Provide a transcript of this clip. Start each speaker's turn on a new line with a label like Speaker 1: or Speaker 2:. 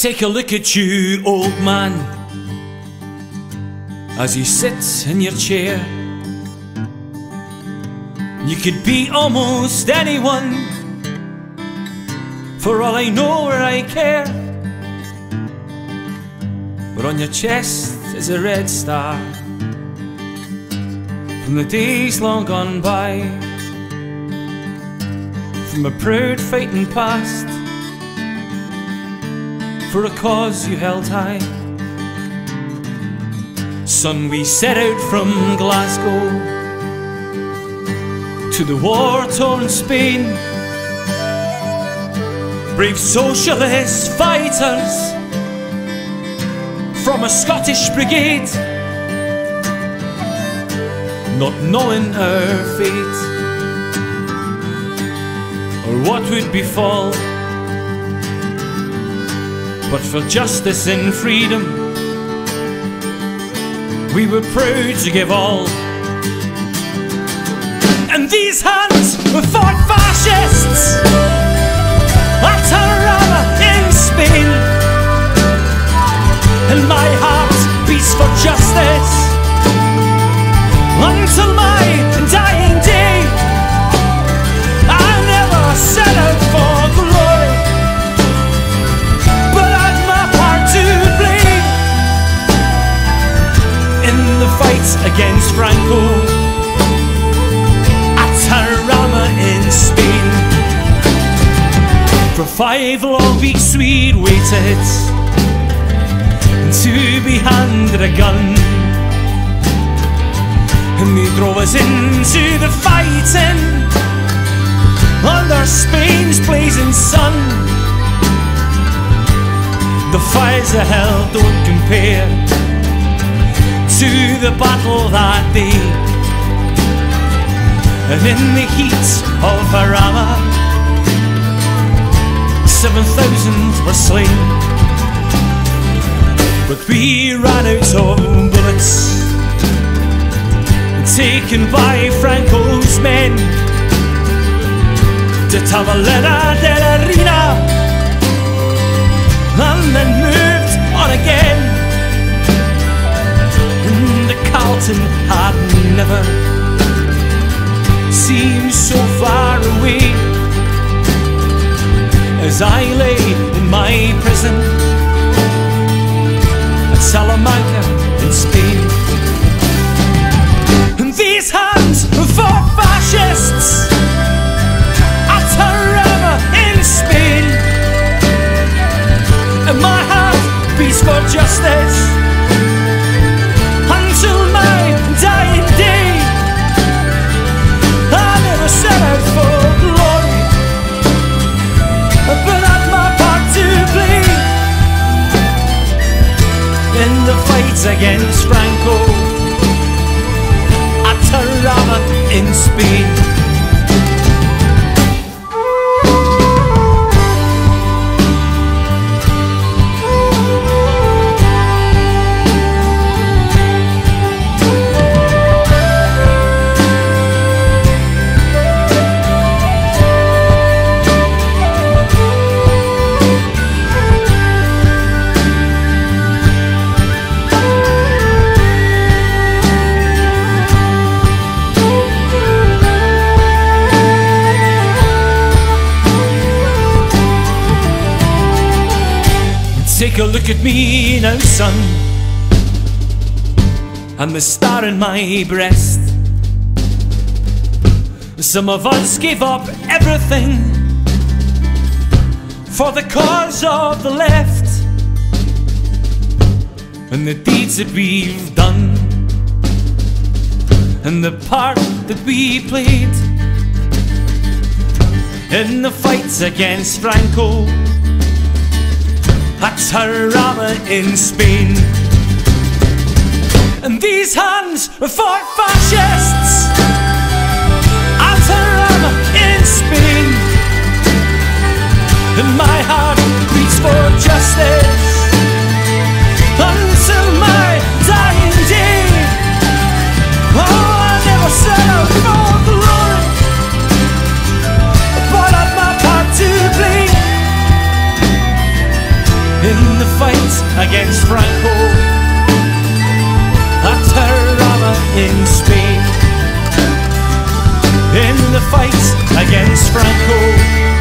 Speaker 1: take a look at you, old man, as you sit in your chair. You could be almost anyone, for all I know or I care. But on your chest is a red star from the days long gone by, from a proud fighting past for a cause you held high. Son, we set out from Glasgow to the war torn Spain. Brave socialist fighters from a Scottish brigade, not knowing our fate or what would befall. But for justice and freedom, we were proud to give all. And these hands were fought fascists fight against Franco at Jarama in Spain. For five long weeks we'd waited to be handed a gun. And they drove us into the fighting under Spain's blazing sun. The fires of hell don't compare to the battle that day. And in the heat of seven thousand were slain. But we ran out of bullets, taken by Franco's men de la Reina, and then moved on again. Calton had never seemed so far away as I lay in my prison the fight against Franco at Jarama in Spain. Take a look at me now, son. I'm the star in my breast. Some of us gave up everything for the cause of the left and the deeds that we've done and the part that we played in the fights against Franco Jarama in Spain. And these hands fought fascists at Jarama in Spain. And my heart beats for justice against Franco. At Jarama in Spain, in the fight against Franco.